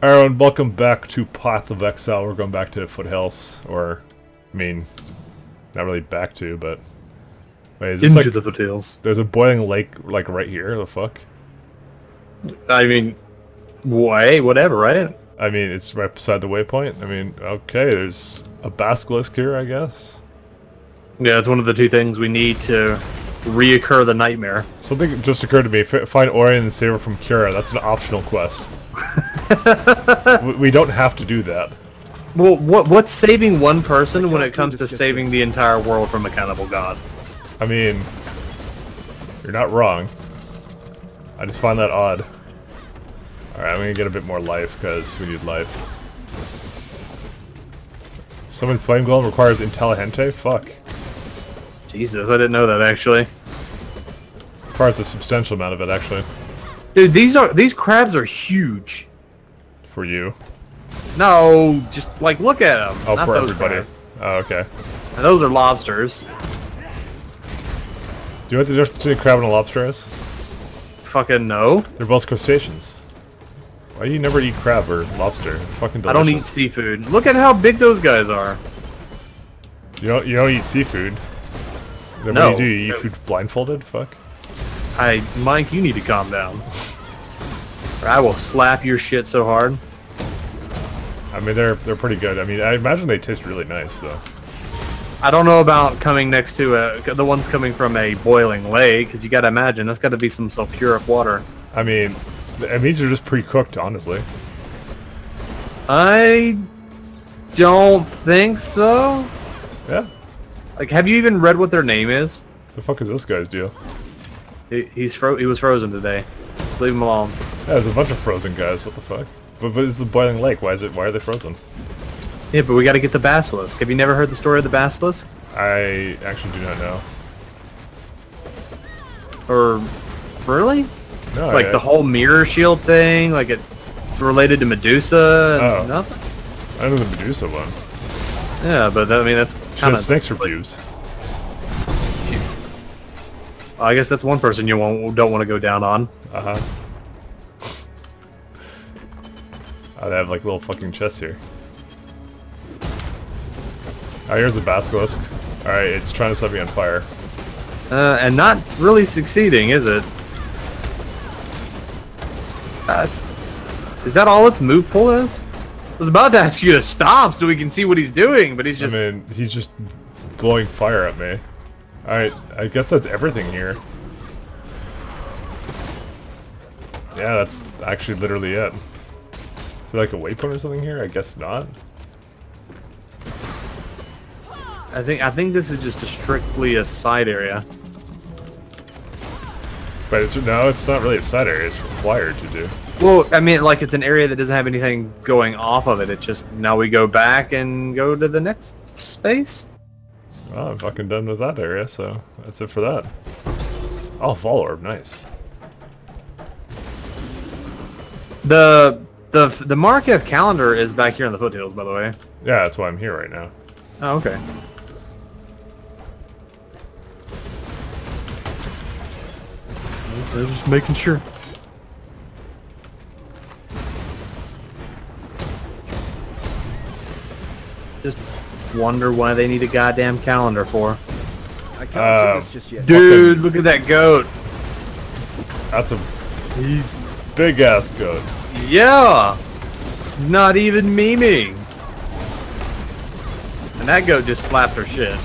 Everyone, welcome back to Path of Exile. We're going back to Foothills, or, I mean, not really back to, but... Wait, is Into like, the foothills. there's a boiling lake, like, right here? The fuck? I mean, why? Whatever, right? I mean, it's right beside the waypoint. I mean, okay, there's a basilisk here, I guess. Yeah, it's one of the two things we need to reoccur the nightmare. Something just occurred to me. F find Orion and save her from Kira. That's an optional quest. we, we don't have to do that. Well, what what's saving one person when it comes to saving the entire world from a cannibal god? I mean, you're not wrong. I just find that odd. Alright, I'm gonna get a bit more life, because we need life. Summon Flame Golem requires Intelligence? Fuck. Jesus, I didn't know that actually. Requires a substantial amount of it, actually, Dude, these are these crabs are huge. For you. No, just like look at them. Oh, not for those everybody. Oh, okay. And those are lobsters. Do you know what the difference between a crab and a lobster is? Fucking no. They're both crustaceans. Why do you never eat crab or lobster? It's fucking delicious. I don't eat seafood. Look at how big those guys are. You don't, you don't eat seafood. Then No. What do you do? You eat food blindfolded? Fuck. Hey, Mike, you need to calm down. Or I will slap your shit so hard. I mean, they're they're pretty good. I mean, I imagine they taste really nice, though. I don't know about coming next to a, the ones coming from a boiling lake, because you gotta imagine that's gotta be some sulfuric water. I mean, and means they're just pre-cooked, honestly. I don't think so. Yeah. Like, have you even read what their name is? The fuck is this guy's deal? He, he's fro he was frozen today. Just leave him alone. Yeah, there's a bunch of frozen guys. What the fuck? But but it's the boiling lake. Why is it? Why are they frozen? Yeah, but we gotta get the basilisk. Have you never heard the story of the basilisk? I actually do not know. Or really? No, Like I, the whole mirror shield thing? Like it related to Medusa? And Oh. Nothing. I know the Medusa one. Yeah, but that, I mean that's kind of. snakes for pubes. I guess that's one person you won't, don't want to go down on. Uh huh. Oh, they have like little fucking chests here. Oh, here's the basilisk. Alright, it's trying to set me on fire. Uh, and not really succeeding, is it? Uh, is that all its move pull is? I was about to ask you to stop so we can see what he's doing, but he's just... I mean, he's just blowing fire at me. Alright, I guess that's everything here. Yeah, that's actually literally it. Is there like a waypoint or something here? I guess not. I think I think this is just a strictly a side area. But it's no, it's not really a side area. It's required to do. Well, I mean, like it's an area that doesn't have anything going off of it. It's just now we go back and go to the next space. Well, I'm fucking done with that area, so that's it for that. Oh, fall orb, nice. The the the Markev calendar is back here in the foothills, by the way. Yeah, that's why I'm here right now. Oh, okay. Just making sure. Just wonder why they need a goddamn calendar for. I can't Uh, do this just yet. Dude, look at that goat. That's a he's big ass goat. Yeah. Not even memeing. And that goat just slapped her shit.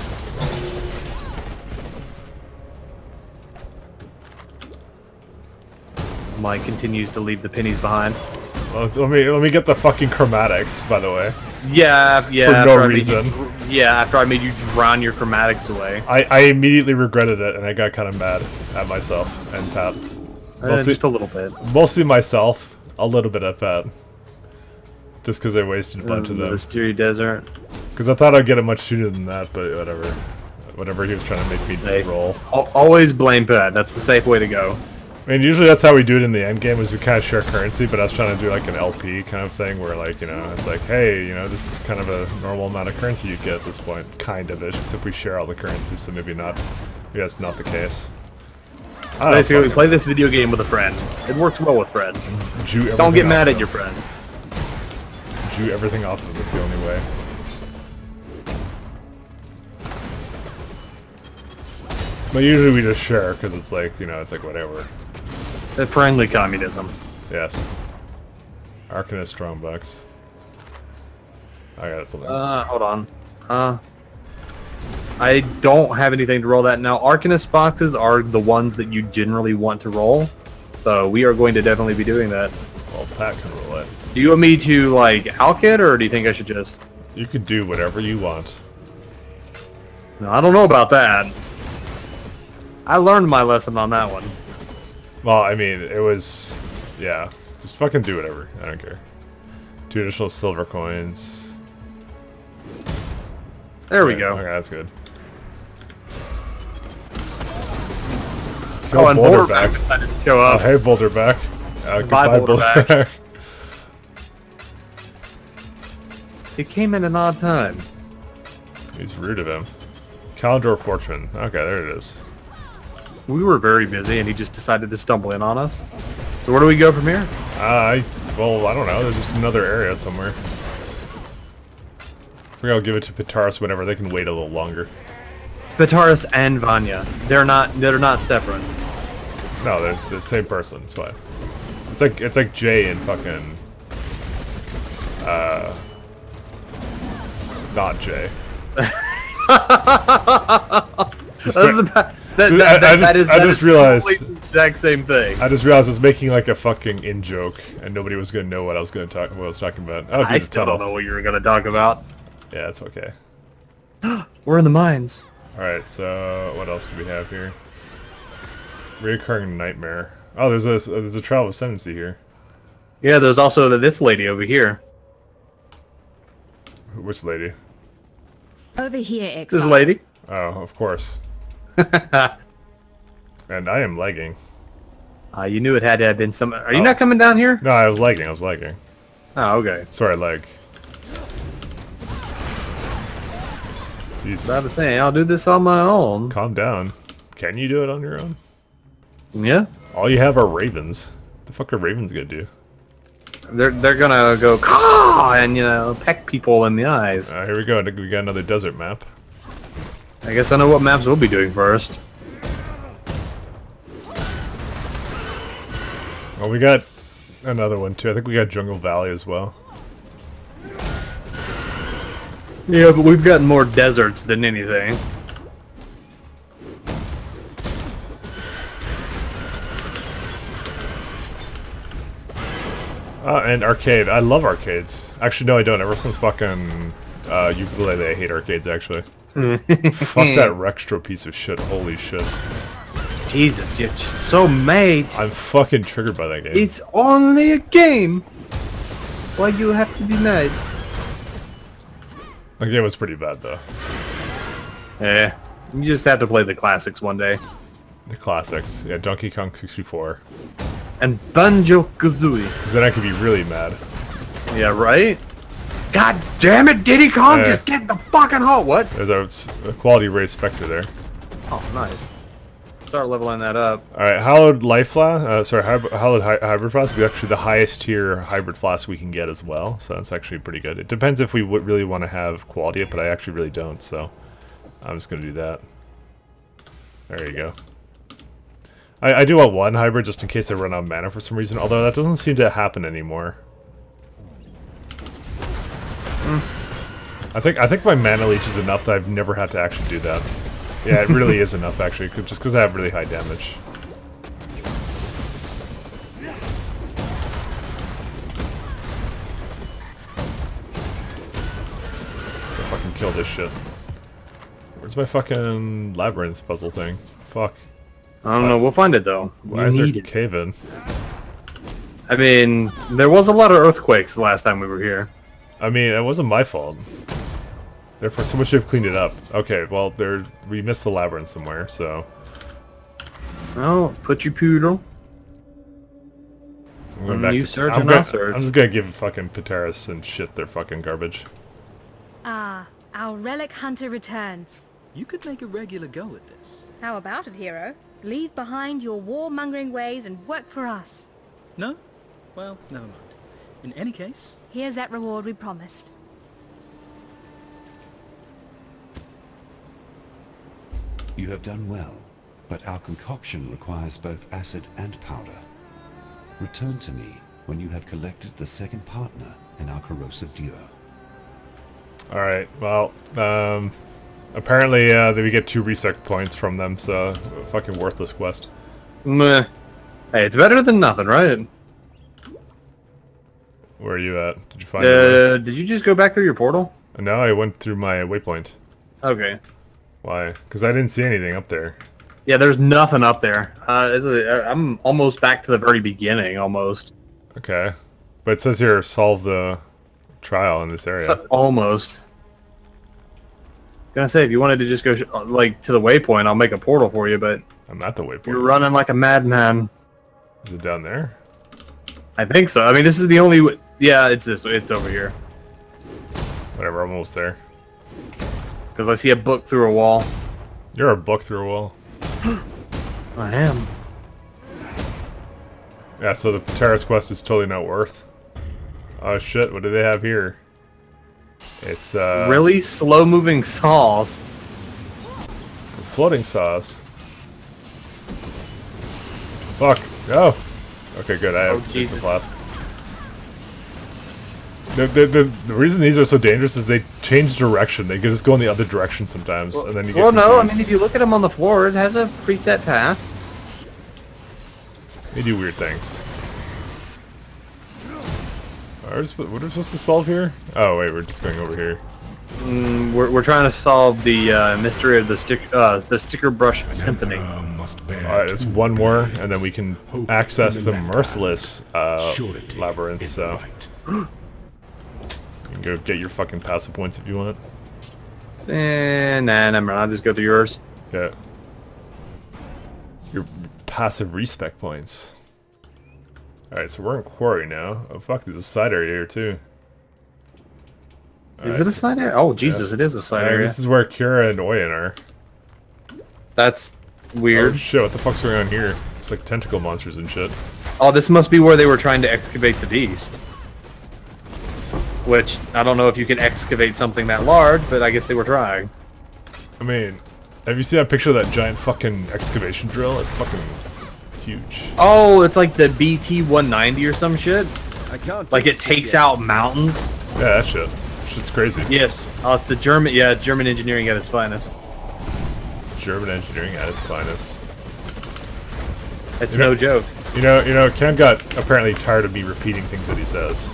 Mike continues to leave the pennies behind. Let me let me get the fucking chromatics, by the way. Yeah, yeah. For no after you reason. yeah, after I made you drown your chromatics away. I, I immediately regretted it, and I got kind of mad at myself and Pat. Uh, just a little bit. mostly myself, a little bit at Pat. Just because I wasted a bunch of the them. Mystery Desert. Because I thought I'd get it much sooner than that, but whatever. Whatever he was trying to make me Hey. roll. Always blame Pat. That's the safe way to go. I mean, usually that's how we do it in the end game, is we kind of share currency, but I was trying to do like an LP kind of thing, where like, you know, it's like, hey, you know, this is kind of a normal amount of currency you get at this point, kind of ish, except we share all the currency, so maybe not, maybe that's not the case. I don't Basically, play this video game with a friend. It works well with friends. Jew Don't get mad at your friends. Jew everything off of. this the only way. But usually we just share because it's like you know it's like whatever. The friendly communism. Yes. Arcanist Strongbox. I got something. Uh, hold on. Uh, I don't have anything to roll that now. Arcanist boxes are the ones that you generally want to roll, so we are going to definitely be doing that. well, Pat can roll it. Do you want me to like alk it, or do you think I should just? You can do whatever you want. No, I don't know about that. I learned my lesson on that one. Well, I mean, it was, yeah. Just fucking do whatever. I don't care. Two additional silver coins. There we go. Okay, that's good. Oh, Kill and Boulder Boulder back. decided to show Oh, up. hey, Boulder back. Uh, Goodbye, goodbye, Boulder back. back. It came at an odd time. He's rude of him. Calendar Fortune. Okay, there it is. We were very busy, and he just decided to stumble in on us. So where do we go from here? Uh, I, well, I don't know. There's just another area somewhere. I think I'll give it to Petarus whenever they can wait a little longer. Petarus and Vanja. They're not. They're not separate. No, they're the same person. It's fine. It's like it's like Jay and fucking uh not Jay. Just That's that, that, I- I just- is, I just realized- totally exact same thing. I just realized I was making like a fucking in joke, and nobody was gonna know what I was gonna talk, what I was talking about. Oh, I still don't know what you were gonna talk about. Yeah, it's okay. We're in the mines. All right, so what else do we have here? Reoccurring nightmare. Oh, there's a there's a trial of ascendancy here. Yeah, there's also the, this lady over here. Which lady? Over here, Exile. This lady. Oh, of course. And I am lagging. Uh, you knew it had to have been some. Are you Oh. not coming down here? No, I was lagging. I was lagging. Oh, okay. Sorry, lag. Jeez. About to say, I'll do this on my own. Calm down. Can you do it on your own? Yeah, All you have are ravens. What the fuck are ravens gonna do? they're they're gonna go caw and you know peck people in the eyes. Uh, here we go. We got another desert map. I guess I know what maps we'll be doing first. Well, we got another one too. I think we got Jungle Valley as well. Yeah, but we've gotten more deserts than anything. Uh, and arcade. I love arcades. Actually, no, I don't. Ever since fucking uh, ukulele, I hate arcades. Actually, fuck that Rextro piece of shit. Holy shit! Jesus, you're just so mad. I'm fucking triggered by that game. It's only a game. Why you have to be mad? The game was pretty bad though. Eh, you just have to play the classics one day. The classics. Yeah, Donkey Kong 64. And Banjo Kazooie. Because then I could be really mad. Yeah, right? God damn it, Diddy Kong, Eh. just get the fucking hole. What? There's a quality raised Spectre there. Oh, nice. Start leveling that up. Alright, Hallowed Life Flask, uh, sorry, Hallowed Hy- Hybrid Flask is actually the highest tier hybrid flask we can get as well, so that's actually pretty good. It depends if we would really want to have quality, but I actually really don't, so I'm just going to do that. There you go. I, I do want one hybrid just in case I run out of mana for some reason, although that doesn't seem to happen anymore. I think I think my mana leech is enough that I've never had to actually do that. Yeah, it really is enough actually, 'cause- just because I have really high damage. Go fucking kill this shit. Where's my fucking labyrinth puzzle thing? Fuck. I don't know, we'll find it though. Why you is there need it. cave in? I mean, there was a lot of earthquakes the last time we were here. I mean, it wasn't my fault. Therefore, someone should have cleaned it up. Okay, well, there we missed the labyrinth somewhere, so Oh, put your poodle. I'm going Mm, back you to search I'm and gonna- I'll search. I'm just gonna give fucking Petarus and shit their fucking garbage. Ah, our relic hunter returns. You could make a regular go at this. How about it, hero? Leave behind your warmongering ways and work for us. No? Well, never mind. In any case, Here's that reward we promised. You have done well, but our concoction requires both acid and powder. Return to me when you have collected the second partner in our corrosive duo. Alright, well, um, apparently uh, we get two respec points from them, so fucking worthless quest. Meh. Hey, it's better than nothing, right? Where are you at? Did you find it? Uh, did you just go back through your portal? No, I went through my waypoint. Okay. Why? Because I didn't see anything up there. Yeah, there's nothing up there. Uh, it's a, I'm almost back to the very beginning, almost. Okay. But it says here, solve the trial in this area. So- almost. Gonna say, if you wanted to just go, sh- like, to the waypoint, I'll make a portal for you, but I'm at the waypoint. you're running like a madman. Is it down there? I think so. I mean, this is the only... W- yeah, it's this. Way. It's over here. Whatever, I'm almost there. Because I see a book through a wall. You're a book through a wall. I am. Yeah, so the terrace quest is totally not worth. Oh shit, what do they have here? It's, uh... really slow-moving saws. Floating sauce. Fuck. Oh. Okay, good. I have oh, Jesus. flask. The, the, the, the reason these are so dangerous is they change direction. They can just go in the other direction sometimes, and then you get Well, no, I mean, if you look at them on the floor, it has a preset path. They do weird things. Are we what are we supposed to solve here? Oh, wait, we're just going over here. Mm, we're, we're trying to solve the uh, mystery of the stick, uh, the sticker brush symphony. Alright, there's one more, and then we can access the Merciless uh, Labyrinth, so... You can go get your fucking passive points if you want. Eh, nah, never mind. I'll just go through yours. Okay. Your passive respec points. Alright, so we're in Quarry now. Oh fuck, there's a side area here too. Is it a side area? Oh, Jesus, it is a side Uh, area. this is where Kira and Oyun are. That's Oh weird. shit, what the fuck's going on here? It's like tentacle monsters and shit. Oh, this must be where they were trying to excavate the beast. Which, I don't know if you can excavate something that large, but I guess they were trying. I mean, have you seen that picture of that giant fucking excavation drill? It's fucking huge. Oh, it's like the BT-190 or some shit? I can't. Like it takes yet. out mountains? Yeah, that shit. Shit's crazy. Yes. Oh, it's the German, yeah, German engineering at its finest. German engineering at its finest. It's You know- no joke. You know, you know, Ken got apparently tired of me repeating things that he says.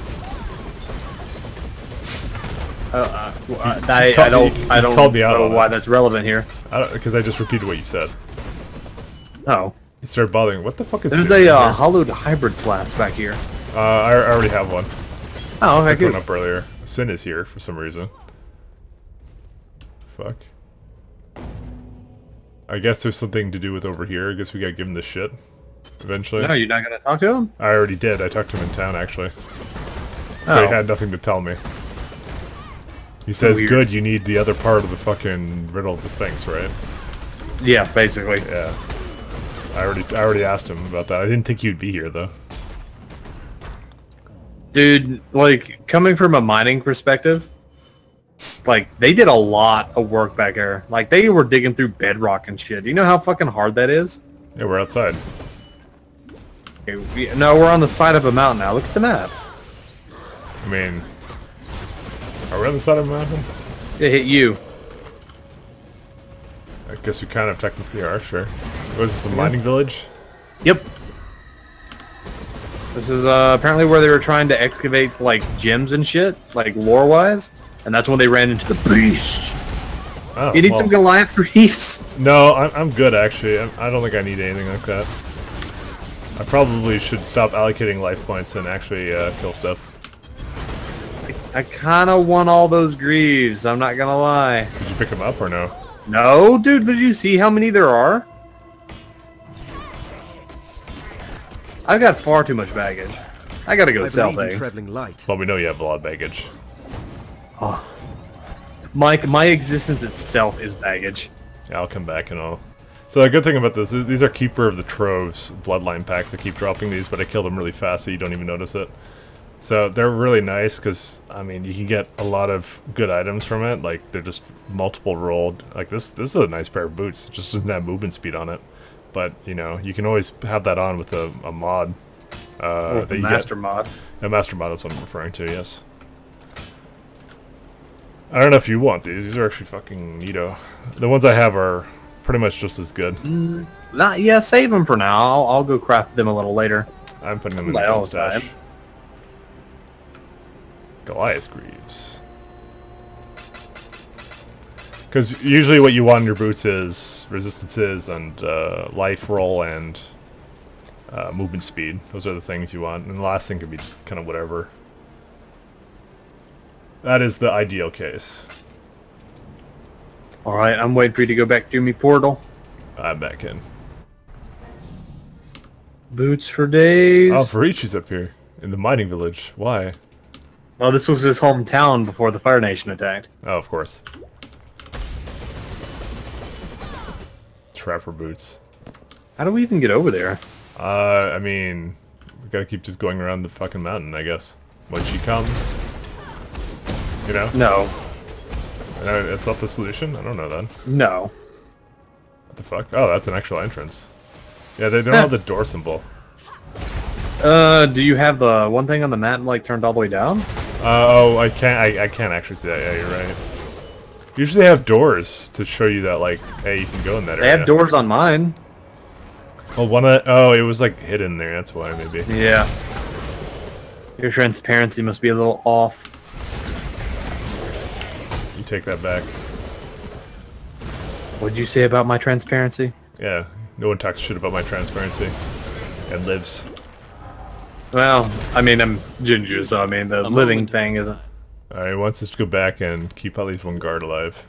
Uh, uh, I, I don't, you- I don't called me out know why it. that's relevant here. Because I, just repeated what you said. Oh. He started bothering. What the fuck is There's this? a uh, Hallowed Hybrid Flask back here. Uh, I, I already have one. Oh, I okay, one good. up earlier. Sin is here for some reason. Fuck. I guess there's something to do with over here. I guess we gotta give him the shit. Eventually. No, you're not gonna talk to him? I already did. I talked to him in town, actually. So Oh. he had nothing to tell me. He says, Weird. good, you need the other part of the fucking riddle of the Sphinx, right? Yeah, basically. Yeah. I already I already asked him about that. I didn't think you'd be here, though. Dude, like, coming from a mining perspective, like, they did a lot of work back there. Like, they were digging through bedrock and shit. Do you know how fucking hard that is? Yeah, we're outside. Okay, we, no, we're on the side of a mountain now. Look at the map. I mean... Are we on the side of a mountain? It hit you. I guess we kind of technically are, sure. Was this a mining village? Yep. This is uh, apparently where they were trying to excavate like gems and shit, like lore-wise, and that's when they ran into the beast. Oh, You need well, some Goliath Greaves. No, I'm, I'm good, actually. I, I don't think I need anything like that. I probably should stop allocating life points and actually uh, kill stuff. I kind of want all those greaves. I'm not gonna lie. Did you pick them up or no? No, dude. Did you see how many there are? I've got far too much baggage. I gotta go I sell believe in things. traveling light. Well, we know you have a lot of baggage. Oh. Mike, my existence itself is baggage. Yeah, I'll come back and all. So the good thing about this, is these are Keeper of the Troves bloodline packs. I keep dropping these, but I kill them really fast so you don't even notice it. So they're really nice because I mean you can get a lot of good items from it. Like they're just multiple rolled. Like this this is a nice pair of boots. It just doesn't have movement speed on it. But you know you can always have that on with a, a mod. Uh, that you get- Master mod. a master mod, that's what I'm referring to, yes. I don't know if you want these. These are actually fucking neato. The ones I have are pretty much just as good. Not yeah. Save them for now. I'll, I'll go craft them a little later. I'm putting them in the stash. time. Goliath Greaves. Because usually what you want in your boots is resistances and uh, life roll and uh, movement speed. Those are the things you want. And the last thing could be just kind of whatever. That is the ideal case. All right, I'm waiting for you to go back to me portal. I'm back in. Boots for days. Oh, Varichi's up here in the mining village. Why? Well, this was his hometown before the Fire Nation attacked. Oh, of course. Trapper boots. How do we even get over there? Uh, I mean, we gotta keep just going around the fucking mountain, I guess. When she comes, you know, No, Uh, that's not the solution. I don't know then. no. What the fuck? Oh, that's an actual entrance. Yeah, they don't have the door symbol. Uh, do you have the one thing on the map like turned all the way down? Uh, oh, I can't. I, I can't actually see that. Yeah, you're right. Usually they have doors to show you that, like, hey, you can go in that They area. have doors on mine. Well, one of oh, it was like hidden there. That's why maybe. Yeah. Your transparency must be a little off. You take that back. What'd you say about my transparency? Yeah, no one talks shit about my transparency. And lives. Well, I mean, I'm Jinju, so I mean, the living thing isn't. Alright, he wants us to go back and keep at least one guard alive.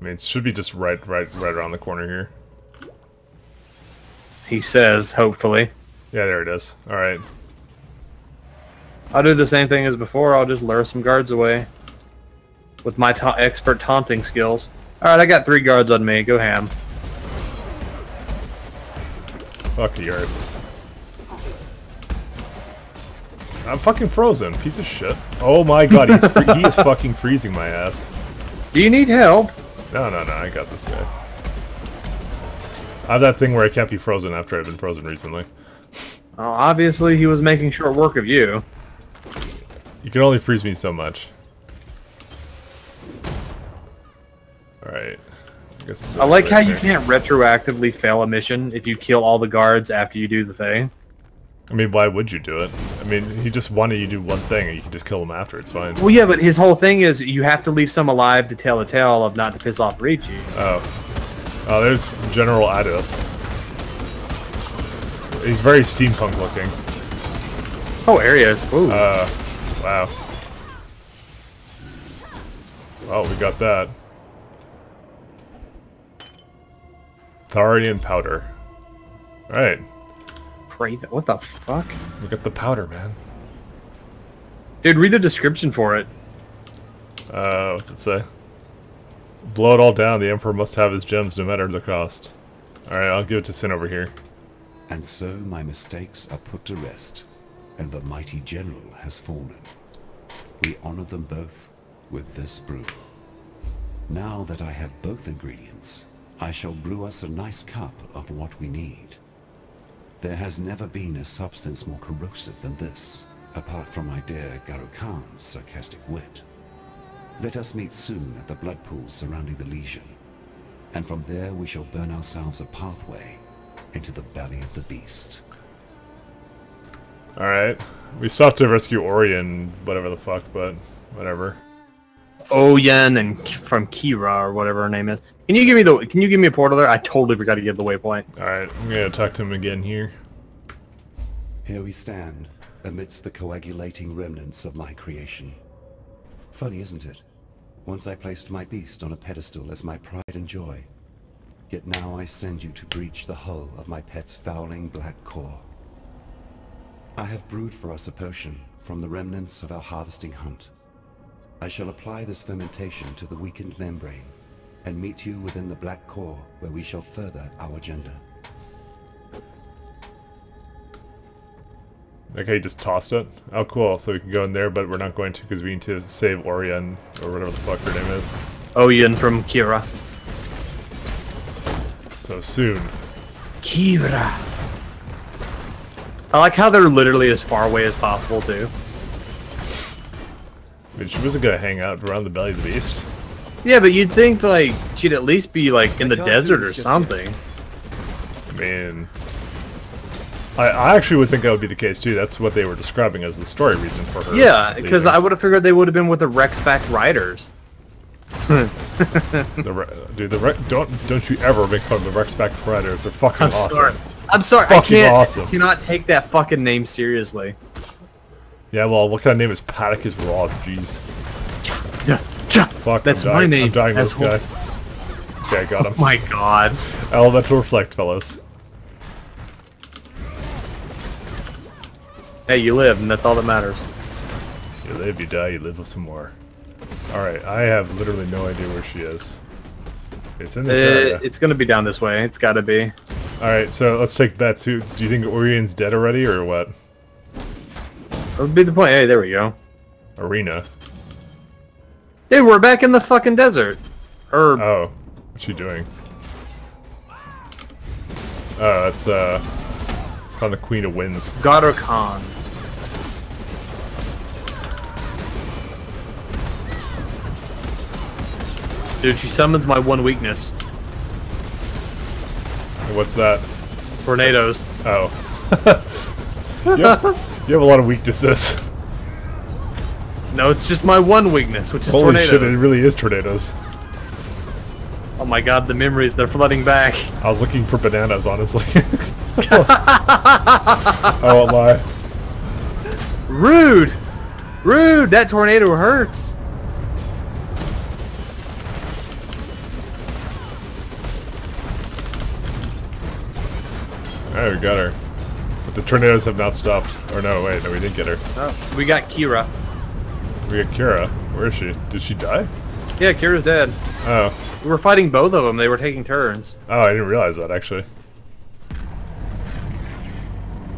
I mean, it should be just right, right, right around the corner here. He says, hopefully. Yeah, there it is. Alright. I'll do the same thing as before. I'll just lure some guards away. With my ta- expert taunting skills. Alright, I got three guards on me. Go ham. Fuck yours. I'm fucking frozen, piece of shit. Oh my god, he's he is fucking freezing my ass. Do you need help? No, no, no, I got this guy. I have that thing where I can't be frozen after I've been frozen recently. Oh, obviously, he was making short work of you. You can only freeze me so much. Alright. I I like right how you can't retroactively fail a mission if you kill all the guards after you do the thing. I mean, why would you do it? I mean, he just wanted you to do one thing and you can just kill him after, it's fine. Well, yeah, but his whole thing is you have to leave some alive to tell a tale of not to piss off Ricci. Oh. Oh, there's General Adus. He's very steampunk looking. Oh, areas. Ooh. Uh, wow. Well, we got that. Tharian powder. Alright, Great. What the fuck? we got the powder, man. Dude, read the description for it. Uh, what's it say? Blow it all down, the Emperor must have his gems no matter the cost. Alright, I'll give it to Sin over here. And so my mistakes are put to rest, and the mighty general has fallen. We honor them both with this brew. Now that I have both ingredients, I shall brew us a nice cup of what we need. There has never been a substance more corrosive than this, apart from my dear Garukhan's sarcastic wit. Let us meet soon at the blood pools surrounding the Legion, and from there we shall burn ourselves a pathway into the belly of the beast. Alright. We still have to rescue Orion, whatever the fuck, but whatever. Oyun and from Kira or whatever her name is. Can you give me the? Can you give me a portal there? I totally forgot to give the waypoint. Alright, I'm gonna talk to him again here. Here we stand, amidst the coagulating remnants of my creation. Funny, isn't it? Once I placed my beast on a pedestal as my pride and joy. Yet now I send you to breach the hull of my pet's fouling black core. I have brewed for us a potion from the remnants of our harvesting hunt. I shall apply this fermentation to the weakened membrane, and meet you within the black core where we shall further our agenda. Okay, just tossed it. Oh, cool. So we can go in there, but we're not going to because we need to save Orion or whatever the fuck her name is. Oyun from Kira. So soon. Kira. I like how they're literally as far away as possible too. I mean, she wasn't gonna hang out around the belly of the beast. Yeah, but you'd think like she'd at least be like in the can't desert or just something. I mean, I, I actually would think that would be the case too. That's what they were describing as the story reason for her. Yeah, because. I would have figured they would have been with the Rex back riders. the Re- dude, the Re- don't don't you ever make fun of the Rexback Riders? They're fucking I'm awesome. sorry. I'm sorry. I Fucking can't. awesome. I cannot take that fucking name seriously. Yeah, well, what kind of name is Paddock is Roth? Jeez. Fuck, That's my name. I'm dying this guy. Okay, I got him. My God. Elemental Reflect, fellas. Hey, you live, and that's all that matters. You live, you die, you live with some more. Alright, I have literally no idea where she is. It's in this Uh, area. it's gonna be down this way. It's gotta be. Alright, so let's take bets. Who, do you think Orion's dead already, or what? That would be the point. Hey, there we go. Arena. Dude, we're back in the fucking desert. Or Oh, what's she doing? Oh, that's, uh... On the Queen of Winds. Godor Khan. Dude, she summons my one weakness. What's that? Tornadoes. Oh. you, have, you have a lot of weaknesses. No, it's just my one weakness, which is Holy tornadoes. shit, it really is tornadoes. Oh my god, the memories, they're flooding back. I was looking for bananas, honestly. I won't lie. Rude! Rude! That tornado hurts! Alright, we got her. The tornadoes have not stopped. Or no, wait, no, we didn't get her. Oh, we got Kira. We got Kira. Where is she? Did she die? Yeah, Kira's dead. Oh. We were fighting both of them, they were taking turns. Oh, I didn't realize that, actually.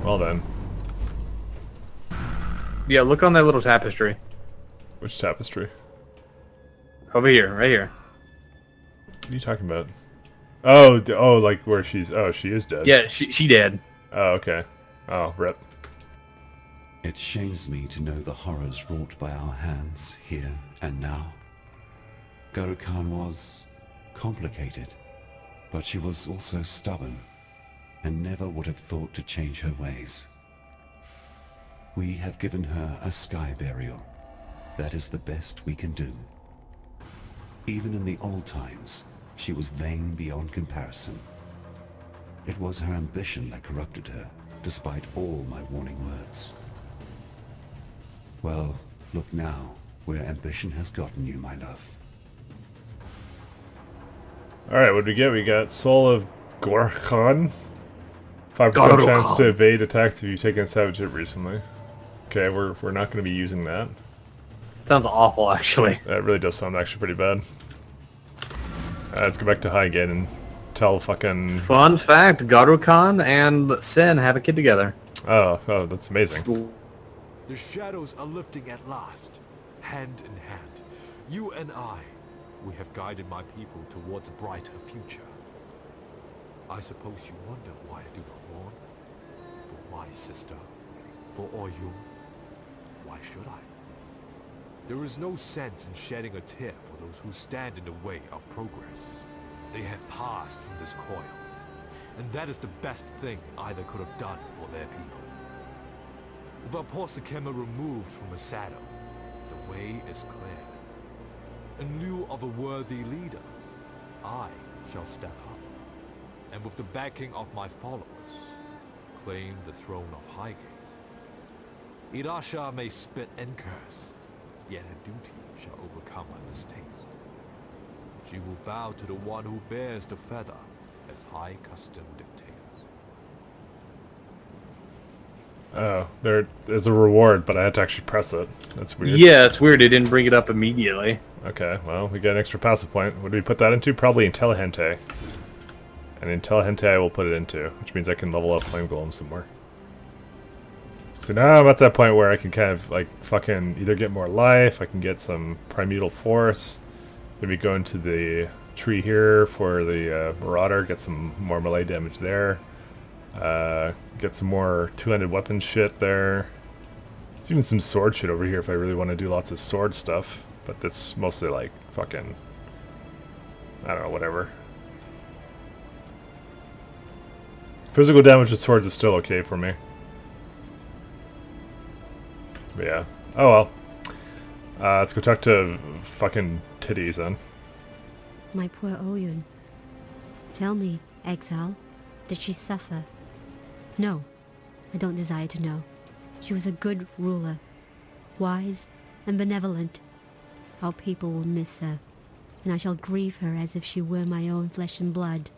Well then. Yeah, look on that little tapestry. Which tapestry? Over here, right here. What are you talking about? Oh, oh, like where she's... Oh, she is dead. Yeah, she, she dead. Oh, okay. Oh, rip. It shames me to know the horrors wrought by our hands here and now. Garukhan was complicated, but she was also stubborn and never would have thought to change her ways. We have given her a sky burial. That is the best we can do. Even in the old times, she was vain beyond comparison. It was her ambition that corrupted her, despite all my warning words. Well, look now, where ambition has gotten you, my love. Alright, what did we get? We got Soul of Garukhan. 5% chance to evade attacks if you've taken a savage hit recently. Okay, we're, we're not going to be using that. Sounds awful, actually. That really does sound actually pretty bad. Uh, let's go back to high again and tell fucking... Fun fact, Garukhan and Sin have a kid together. Oh, oh, that's amazing. The shadows are lifting at last, hand in hand. You and I, we have guided my people towards a brighter future. I suppose you wonder why I do not mourn? For my sister, for Oyun. Why should I? There is no sense in shedding a tear for those who stand in the way of progress. They have passed from this coil, and that is the best thing either could have done for their people. With our Apostakema removed from Asado, the way is clear. In lieu of a worthy leader, I shall step up, and with the backing of my followers, claim the throne of Highgate. Irasha may spit and curse, yet her duty shall overcome her distaste. She will bow to the one who bears the feather, as high custom dictates. Oh, there is a reward, but I had to actually press it. That's weird. Yeah, it's weird they didn't bring it up immediately. Okay, well, we get an extra passive point. What do we put that into? Probably Intelligence. And Intelligence I will put it into, which means I can level up Flame Golem some more. So now I'm at that point where I can kind of like fucking either get more life, I can get some primeval force, maybe go into the tree here for the uh, marauder, get some more melee damage there, uh, get some more two-handed weapon shit there. There's even some sword shit over here if I really want to do lots of sword stuff, but that's mostly like fucking I don't know, whatever. Physical damage with swords is still okay for me. But yeah. Oh well. Uh, let's go talk to fucking titties then. My poor Oyun. Tell me, exile, did she suffer? No, I don't desire to know. She was a good ruler, wise and benevolent. Our people will miss her, and I shall grieve her as if she were my own flesh and blood.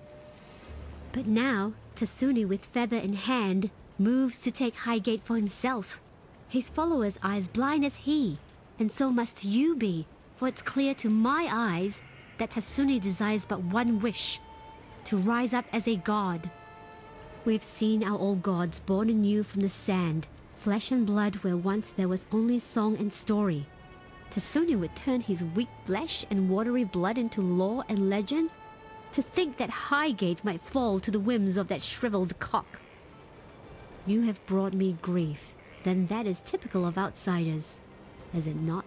But now, Tasuni with feather in hand moves to take Highgate for himself. His followers are as blind as he, and so must you be, for it's clear to my eyes that Tasuni desires but one wish, to rise up as a god. We've seen our old gods born anew from the sand, flesh and blood where once there was only song and story. Tasuni would turn his weak flesh and watery blood into lore and legend? To think that Highgate might fall to the whims of that shriveled cock. You have brought me grief, then that is typical of outsiders, is it not?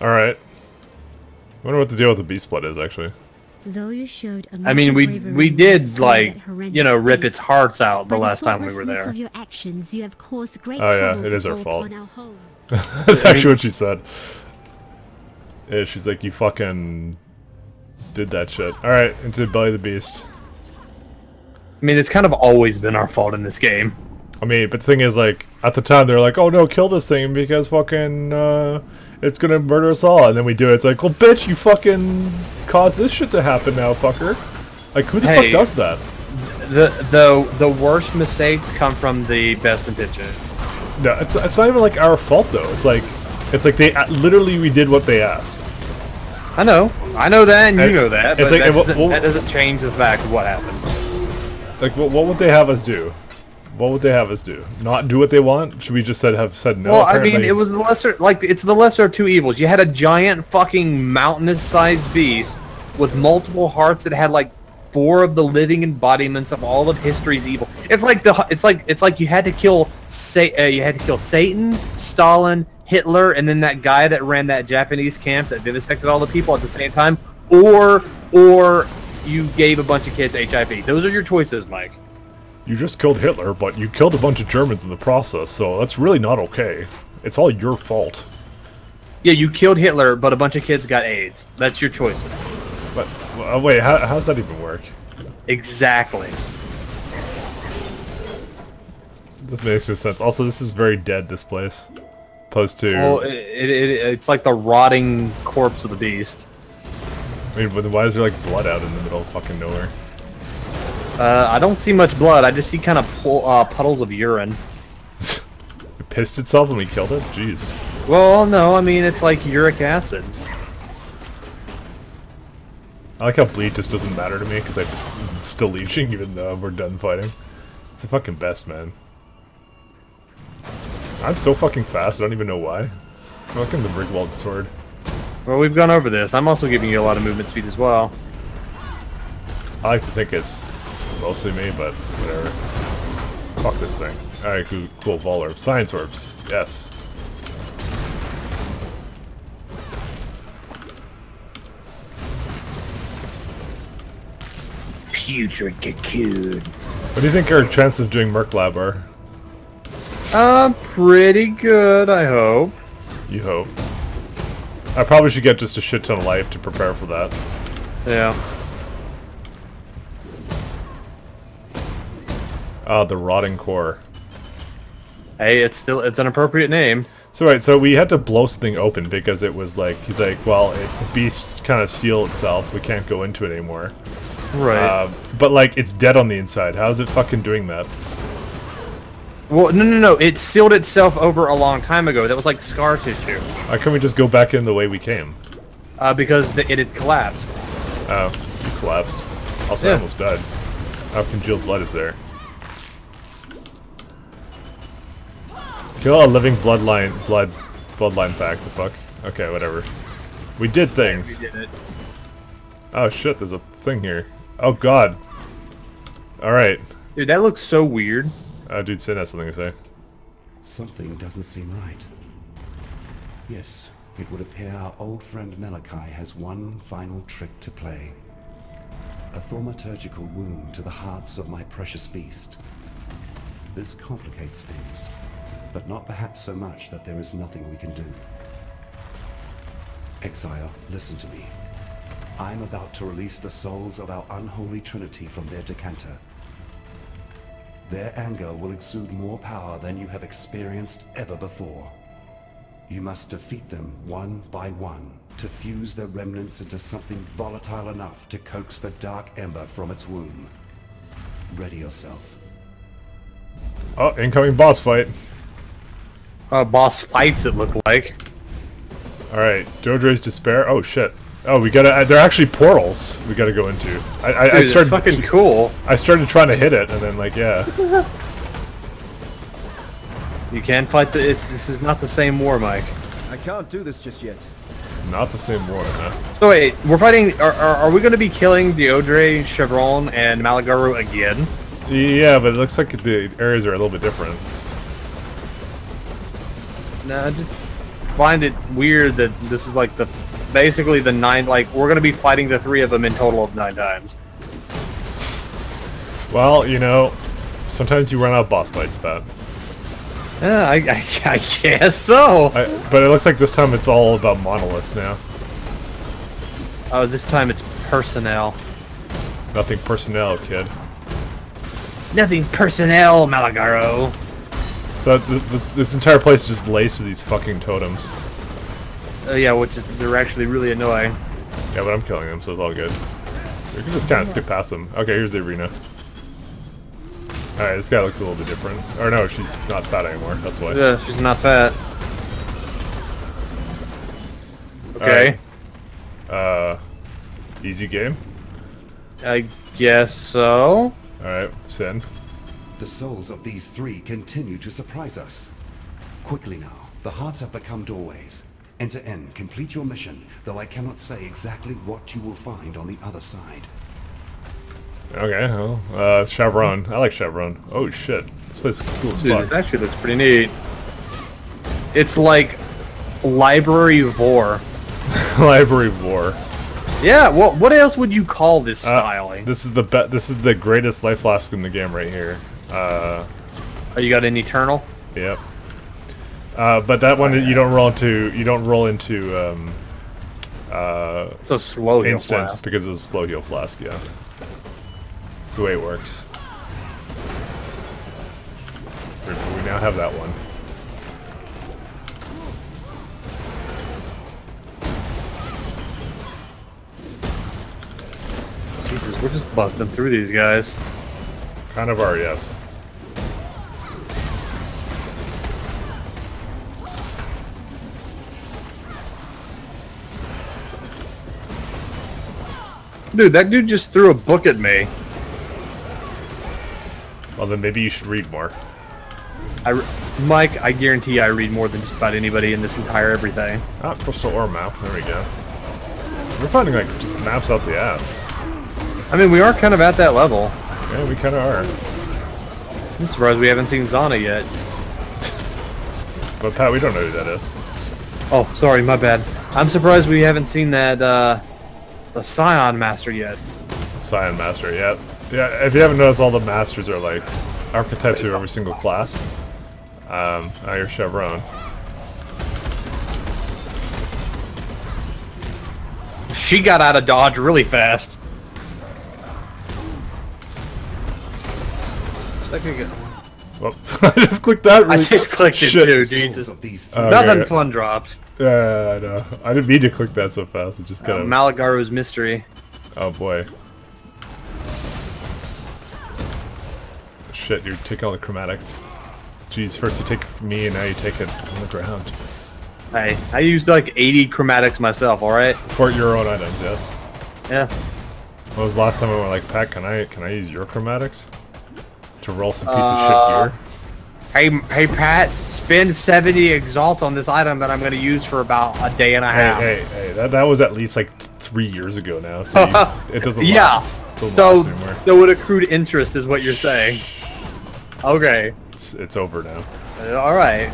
Alright. I wonder what the deal with the beast blood is actually. Though you showed a I mean, we we did like you know rip its hearts out the last time we were there. Of your actions, you have caused great Oh, yeah, trouble it to is our fault. our home. That's actually what she said. Yeah, she's like, you fucking did that shit. Alright, into Belly of the Beast. I mean, it's kind of always been our fault in this game. I mean, but the thing is, like, at the time, they were like, oh no, kill this thing because fucking, uh, it's gonna murder us all. And then we do it. It's like, well, bitch, you fucking caused this shit to happen now, fucker. Like, who the Hey. fuck does that? The the the worst mistakes come from the best intention. No, it's, it's not even like our fault, though. It's like, it's like they, uh, literally, we did what they asked. I know, I know that, and you know that, it's but like- that, and doesn't, what- that doesn't change the fact of what happened. Like, what, what would they have us do? What would they have us do? Not do what they want? Should we just said have said no? well, I mean, it was the lesser, like it's the lesser of two evils. You had a giant fucking mountainous-sized beast with multiple hearts that had like four of the living embodiments of all of history's evil. It's like the, it's like it's like you had to kill, say, uh, you had to kill Satan, Stalin, Hitler, and then that guy that ran that Japanese camp that vivisected all the people at the same time, or or you gave a bunch of kids HIV. Those are your choices, Mike. You just killed Hitler, but you killed a bunch of Germans in the process, so that's really not okay. It's all your fault. Yeah, you killed Hitler, but a bunch of kids got AIDS. That's your choice. But uh, wait, how how's that even work? Exactly. This makes no sense. Also, this is very dead. This place, opposed to. Well, it, it, it, it's like the rotting corpse of the beast. I mean, but why is there like blood out in the middle of fucking nowhere? Uh, I don't see much blood. I just see kind of uh, puddles of urine. It pissed itself when we killed it. Jeez. Well, no, I mean it's like uric acid. I like how bleed just doesn't matter to me because I'm just I'm still leeching even though we're done fighting. It's the fucking best, man. I'm so fucking fast. I don't even know why. It's fucking the Rigwald sword. Well, we've gone over this. I'm also giving you a lot of movement speed as well. I like to think it's mostly me, but whatever. Fuck this thing. Alright, cool, cool Vaal Orb. Science Orbs. Yes. Putrid cocoon. What do you think our chances of doing Merc Lab are? Uh, pretty good, I hope. You hope. I probably should get just a shit ton of life to prepare for that. Yeah. Ah, the Rotting Core. Hey, it's still it's an appropriate name. So right, so we had to blow something open because it was like he's like, well, it, the beast kind of sealed itself. We can't go into it anymore. Right. Uh, but like, it's dead on the inside. How is it fucking doing that? well, no, no, no. It sealed itself over a long time ago. That was like scar tissue. Why can't we just go back in the way we came? Uh, because the, it had collapsed. Oh, you collapsed. Also, I Yeah. almost died. How congealed blood is there? Kill a living bloodline, blood, bloodline pack. The fuck? Okay, whatever. We did things. We did it. Oh shit, there's a thing here. Oh god. Alright. Dude, that looks so weird. Uh, dude, Sin has something to say. Something doesn't seem right. Yes, it would appear our old friend Malachi has one final trick to play. A thaumaturgical wound to the hearts of my precious beast. This complicates things, but not perhaps so much that there is nothing we can do. Exile, listen to me. I'm about to release the souls of our unholy trinity from their decanter. Their anger will exude more power than you have experienced ever before. You must defeat them one by one to fuse their remnants into something volatile enough to coax the dark ember from its womb. Ready yourself. Oh, incoming boss fight. Uh, boss fights, it looked like. Alright, Doedre's Despair. Oh shit. Oh, we gotta. Uh, they're actually portals we gotta go into. I, I, Dude, I it's started. fucking cool. I started trying to hit it, and then like, yeah. You can fight the. It's this is not the same war, Mike. I can't do this just yet. Not the same war, huh? So wait, we're fighting. Are, are, are we going to be killing Doedre, Shavronne, and Maligaro again? Yeah, but it looks like the areas are a little bit different. No, I just find it weird that this is like the basically the nine. Like we're going to be fighting the three of them in total of nine times. Well, you know, sometimes you run out of boss fights, Pat. Yeah, I, I, I guess so. I, but it looks like this time it's all about monoliths now. Oh, this time it's personnel. Nothing personnel, kid. Nothing personnel, Maligaro. So th th this entire place is just laced with these fucking totems. Uh, yeah, which is they're actually really annoying. Yeah, but I'm killing them, so it's all good. We can just kind of skip past them. Okay, here's the arena. Alright, this guy looks a little bit different. Or no, she's not fat anymore, that's why. Yeah, she's not fat. Okay, Uh, easy game. I guess so. Alright, Sin. The souls of these three continue to surprise us. Quickly now, the hearts have become doorways. Enter to end, complete your mission, though I cannot say exactly what you will find on the other side. Okay, well, uh, Shavronne. I like Shavronne. Oh shit, this place looks cool as Dude, this actually looks pretty neat. It's like library vor. Library of War. Yeah, what what else would you call this Uh, styling? this is the be This is the greatest life flask in the game right here. Uh, oh, you got an eternal? yep. Uh, but that one you don't roll into. You don't roll into um, uh, It's a slow heal instance flask. because it's a slow heal flask. Yeah. That's the way it works. We now have that one. Jesus, we're just busting through these guys. Kind of are, yes. Dude, that dude just threw a book at me. Well, then maybe you should read more. I, Mike, I guarantee I read more than just about anybody in this entire everything. Ah, crystal ore map. There we go. We're finding like just maps out the ass. I mean, we are kind of at that level. Yeah, we kind of are. I'm surprised we haven't seen Zana yet. But Pat, we don't know who that is. Oh, sorry, my bad. I'm surprised we haven't seen that, uh, the Scion Master yet. Scion Master. Yeah, yeah. If you haven't noticed, all the masters are like archetypes of every single class. Um, now you're Shavronne. She got out of dodge really fast. That could get- Well, I just clicked that. I just clicked it too, Jesus. of these Nothing okay. fun dropped. Yeah, I know. I didn't mean to click that so fast. It just Uh, of. Maligaro's misery. oh boy. Shit, you're taking all the chromatics. Jeez, first you take it from me, and now you take it on the ground. Hey, I used like 80 chromatics myself, alright? For your own items, yes. Yeah. When was the last time I went like, Pat, can I can I use your chromatics? To roll some piece Uh, of shit gear? Hey, hey, Pat, spend 70 exalt on this item that I'm going to use for about a day and a Hey, half. hey, hey, that, that was at least like three years ago now, so you, it doesn't yeah. last, So, so it accrued interest is what you're saying. Okay. It's, it's over now. Uh, All right.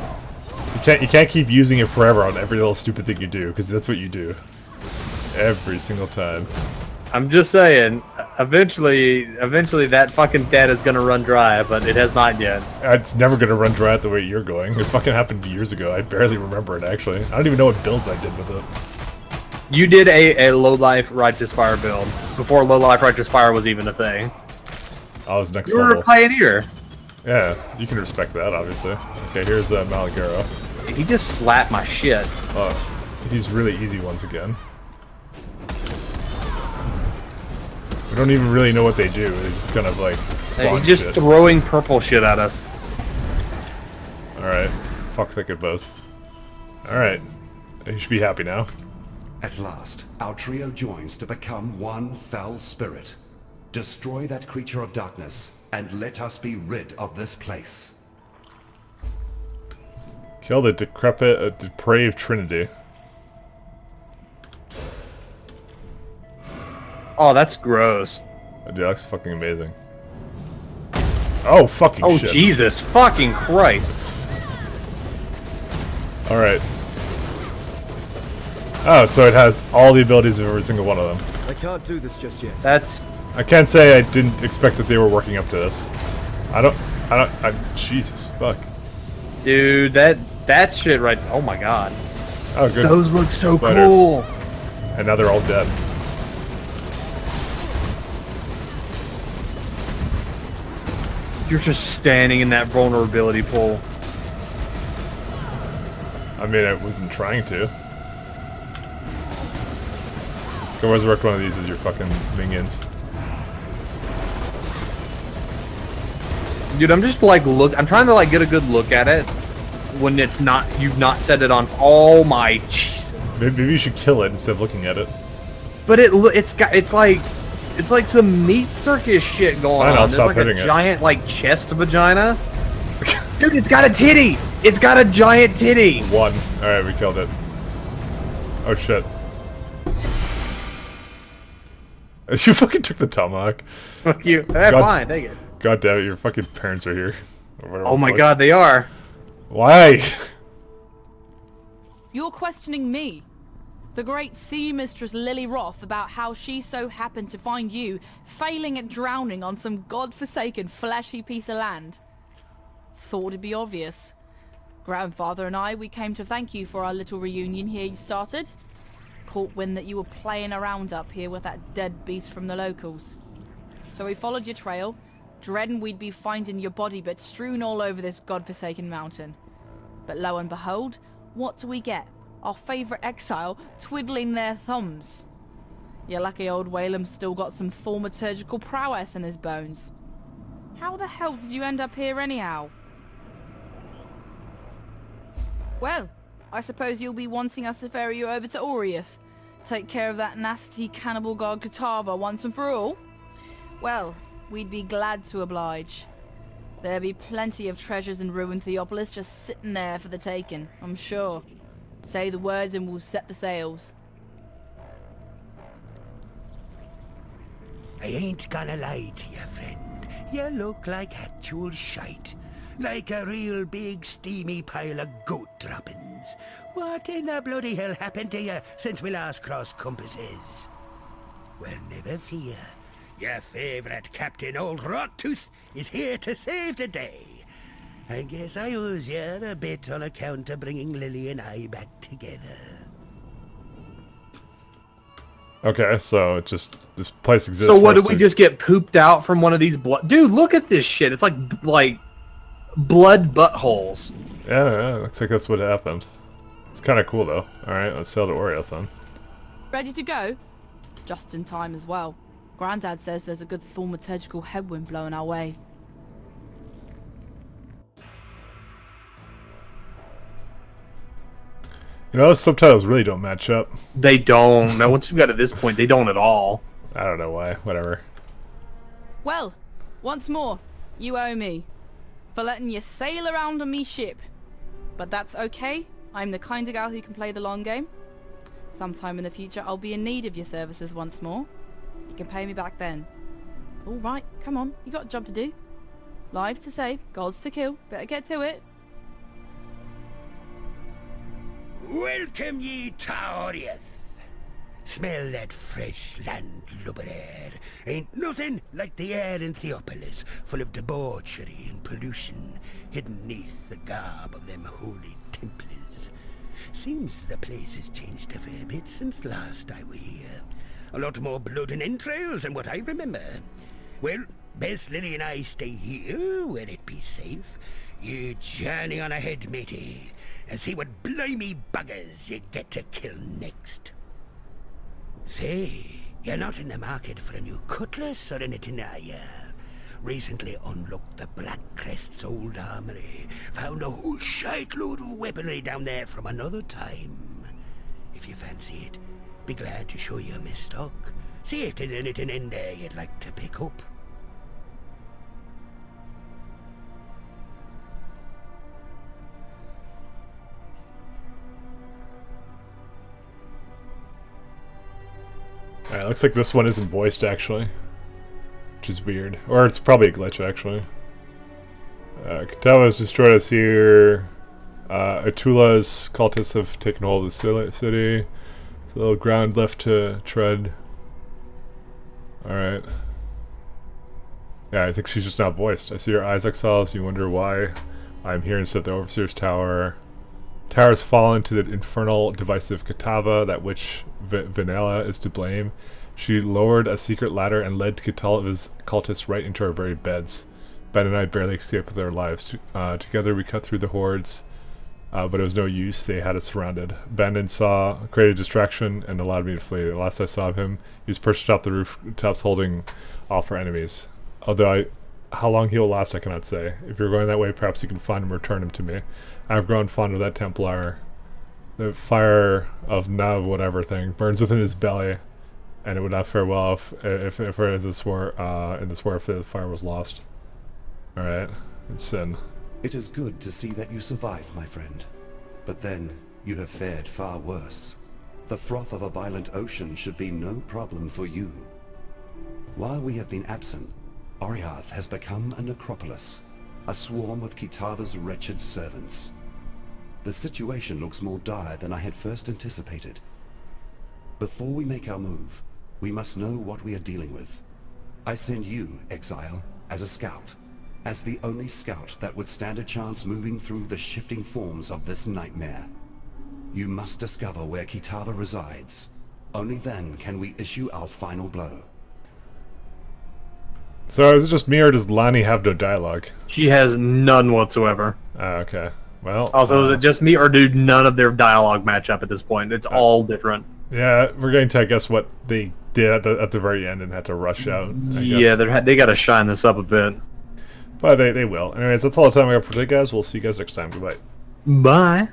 You can't you can't keep using it forever on every little stupid thing you do, because that's what you do. Every single time. I'm just saying, eventually, eventually that fucking debt is going to run dry, but it has not yet. It's never gonna run dry the way you're going. It fucking happened years ago. I barely remember it actually. I don't even know what builds I did with it. You did a, a low life righteous fire build before low life righteous fire was even a thing. I was next You were level. a pioneer. Yeah, you can respect that, obviously. Okay, here's uh, Maligaro. He just slapped my shit. Oh, he's really easy once again. We don't even really know what they do. They're just kind of like Hey, spawn he's just shit. throwing purple shit at us. Alright. Fuck thicket bows. Alright. You should be happy now. At last, our trio joins to become one foul spirit. Destroy that creature of darkness, and let us be rid of this place. Kill the decrepit, uh, depraved trinity. Oh, that's gross. Dude, that's fucking amazing. Oh, fucking Oh, shit. Jesus fucking Christ. Alright. Oh, so it has all the abilities of every single one of them. I can't do this just yet. That's... I can't say I didn't expect that they were working up to this. I don't, I don't, I, Jesus, fuck. Dude, that... That shit right... Oh my god. Oh, good. Those look so Spiders. cool. And now they're all dead. You're just standing in that vulnerability pool. I mean, I wasn't trying to. Go resurrect one of these as your fucking minions. Dude, I'm just like look. I'm trying to like get a good look at it when it's not. You've not set it on. Oh my Jesus! Maybe, maybe you should kill it instead of looking at it. But it it's got it's like it's like some meat circus shit going Fine, on. There's stop like a hitting it. giant like chest vagina. Dude, it's got a titty. It's got a giant titty. One. Alright, we killed it. Oh shit. You fucking took the tomahawk. Fuck you. Eh, God- fine, take it. God damn it, your fucking parents are here. Whatever Oh my fuck. god, they are. Why? You're questioning me, the great sea mistress Lilly Roth, about how she so happened to find you failing at drowning on some god-forsaken fleshy piece of land. Thought it'd be obvious. Grandfather and I, we came to thank you for our little reunion here you started. Caught wind that you were playing around up here with that dead beast from the locals. So we followed your trail, dreading we'd be finding your body bits strewn all over this godforsaken mountain. But lo and behold, what do we get? Our favourite exile twiddling their thumbs. Your lucky old Weylam's still got some thaumaturgical prowess in his bones. How the hell did you end up here anyhow? Well, I suppose you'll be wanting us to ferry you over to Oriath. Take care of that nasty cannibal god Kitava once and for all? Well, we'd be glad to oblige. There'll be plenty of treasures in ruined Theopolis just sitting there for the taking, I'm sure. Say the words and we'll set the sails. I ain't gonna lie to you, friend. You look like actual shite. Like a real big steamy pile of goat droppings. What in the bloody hell happened to you since we last crossed compasses? Well, never fear. Your favourite Captain Old Rottooth is here to save the day. I guess I owes you a bit on account of bringing Lilly and I back together. Okay, so it just this place exists. So what did we to- just get pooped out from one of these blood? Dude, look at this shit. It's like like blood buttholes. Yeah, yeah, looks like that's what happened. It's kind of cool though. All right, let's sail to Oriath then. Ready to go? Just in time as well. Grandad says there's a good thaumaturgical headwind blowing our way. You know, those subtitles really don't match up. They don't. Now, once you've got to this point, they don't at all. I don't know why. Whatever. Well, once more, you owe me. for letting you sail around on me ship. But that's okay. I'm the kind of gal who can play the long game. Sometime in the future, I'll be in need of your services once more. You can pay me back then. All right, come on. You got a job to do. Lives to save, gods to kill. Better get to it. Welcome ye to Oriath. Smell that fresh land lubber air. Ain't nothing like the air in Theopolis, full of debauchery and pollution, hidden neath the garb of them holy Templars. Seems the place has changed a fair bit since last I were here. A lot more blood and entrails than what I remember. Well, best Lilly and I stay here, where it be safe. You journey on ahead, matey, and see what blimey buggers you get to kill next. Say, you're not in the market for a new cutlass or anything, are ya? Recently unlocked the Black Crest's old armory. Found a whole shitload of weaponry down there from another time. If you fancy it, be glad to show you my stock. See if there's anything in there you'd like to pick up. Alright, looks like this one isn't voiced actually. Which is weird. Or it's probably a glitch actually. Uh, Kitava's destroyed us here. Uh, Atula's cultists have taken hold of the city. There's a little ground left to tread. Alright. Yeah, I think she's just not voiced. I see her eyes exiles. You wonder why I'm here instead of the Overseer's Tower. Tower's fallen to the infernal of Katava, that which v Vanilla is to blame. She lowered a secret ladder and led Kitava's cultists right into our very beds. Ben and I barely escaped with our lives. Uh, together we cut through the hordes, uh, but it was no use. They had us surrounded. Ben and saw created distraction and allowed me to flee. The last I saw of him, he was perched atop the rooftops holding off our enemies. Although I, how long he'll last, I cannot say. If you're going that way, perhaps you can find him and return him to me. I've grown fond of that Templar. The fire of Nav whatever thing burns within his belly, and it would not fare well if if if, this war uh, in this war if the fire was lost. All right, it's sin. It is good to see that you survived, my friend. But then, you have fared far worse. The froth of a violent ocean should be no problem for you. While we have been absent, Oriath has become a necropolis, a swarm of Kitava's wretched servants. The situation looks more dire than I had first anticipated. Before we make our move, we must know what we are dealing with. I send you, Exile, as a scout. As the only scout that would stand a chance moving through the shifting forms of this nightmare. You must discover where Kitava resides. Only then can we issue our final blow. So is it just me or does Lani have no dialogue? She has none whatsoever. Uh, okay. Well. Also, uh, is it just me or do none of their dialogue match up at this point? It's all different. Yeah, we're going to I guess what they did at the, at the very end and had to rush out. I Yeah, guess. they they got to shine this up a bit. but they they will. Anyways, that's all the time we have for today, guys. We'll see you guys next time. Goodbye. Bye.